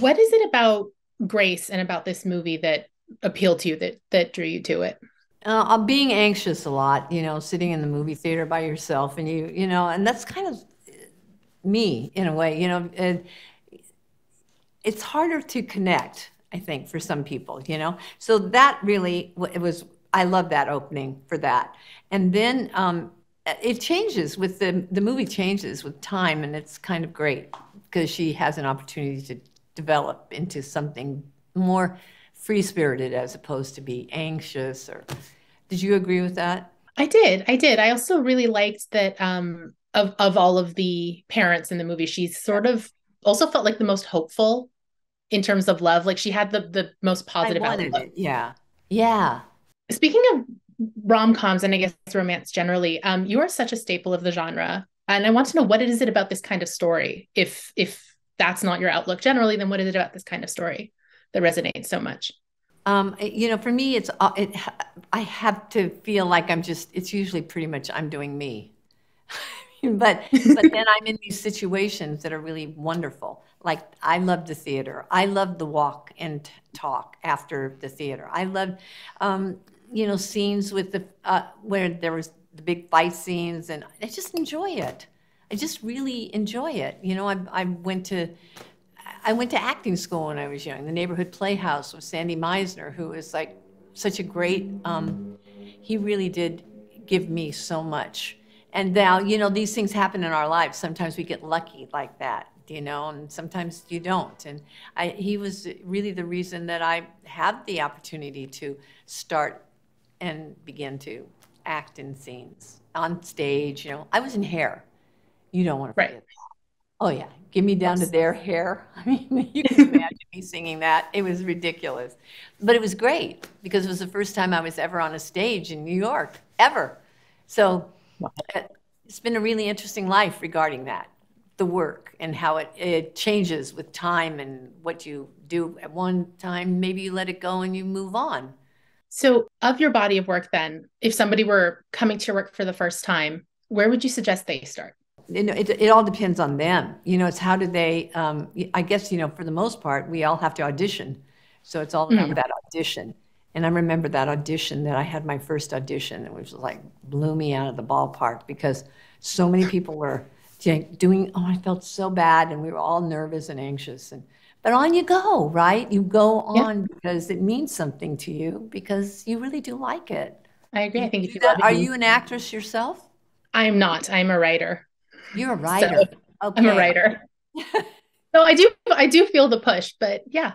What is it about Grace and about this movie that appealed to you that that drew you to it? Uh, being anxious a lot, you know, sitting in the movie theater by yourself, and you, you know, and that's kind of me in a way, you know. And it's harder to connect, I think, for some people, you know. So that really, it was. I love that opening for that, and then um, it changes with the the movie changes with time, and it's kind of great because she has an opportunity to develop into something more free spirited as opposed to be anxious or did you agree with that i did i did i also really liked that um of of all of the parents in the movie she's sort of also felt like the most hopeful in terms of love like she had the the most positive outlook. It. yeah yeah speaking of rom-coms and i guess romance generally um you are such a staple of the genre and i want to know what is it about this kind of story if if that's not your outlook generally then what is it about this kind of story that resonates so much? Um, you know, for me, it's uh, it. I have to feel like I'm just. It's usually pretty much I'm doing me, but but then I'm in these situations that are really wonderful. Like I love the theater. I love the walk and talk after the theater. I love, um, you know, scenes with the uh, where there was the big fight scenes, and I just enjoy it. I just really enjoy it. You know, I I went to I went to acting school when I was young, the neighborhood playhouse with Sandy Meisner, who is like such a great, um, he really did give me so much. And now, you know, these things happen in our lives. Sometimes we get lucky like that, you know, and sometimes you don't. And I, he was really the reason that I had the opportunity to start and begin to act in scenes on stage. You know, I was in hair. You don't want to forget right. that. Oh yeah, give me down to there hair. I mean, you can imagine me singing that. It was ridiculous, but it was great because it was the first time I was ever on a stage in New York ever. So uh, it's been a really interesting life regarding that, the work and how it, it changes with time and what you do at one time. Maybe you let it go and you move on. So, of your body of work, then, if somebody were coming to your work for the first time, where would you suggest they start? it, it, all depends on them. You know, it's how do they, um, I guess, you know, for the most part, we all have to audition. So it's all about mm. that audition. And I remember that audition that I had my first audition, it was like blew me out of the ballpark because so many people were doing, oh, I felt so bad. And we were all nervous and anxious. And, but on you go, right? You go on yeah. because it means something to you because you really do like it. I agree. I think if you that, are you an actress yourself? I am not. I'm a writer. You're a writer. So okay. I'm a writer. so I do I do feel the push, but yeah.